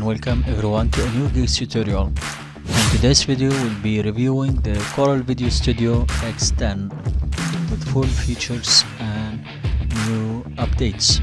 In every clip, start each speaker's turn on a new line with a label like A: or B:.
A: and welcome everyone to a new Geeks tutorial. In today's video we'll be reviewing the Corel Video Studio X10 with full features and new updates.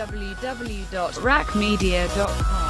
B: www.raqmedia.com.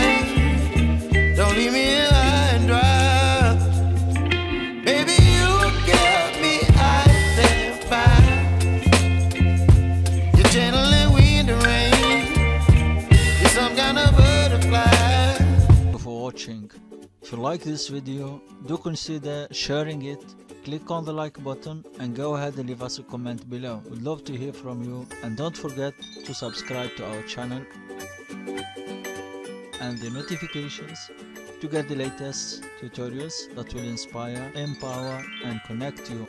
A: Watching. If you like this video, do consider sharing it. Click on the like button and go ahead and leave us a comment below. We'd love to hear from you and don't forget to subscribe to our channel and the notifications to get the latest tutorials that will inspire, empower and connect you.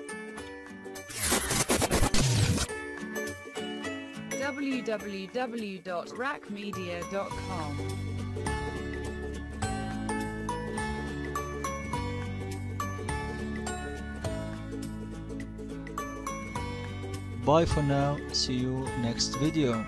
B: www.raqmedia.com.
A: Bye for now, see you next video.